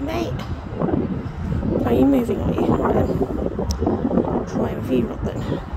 mate. Are you moving, are you? Try and view then.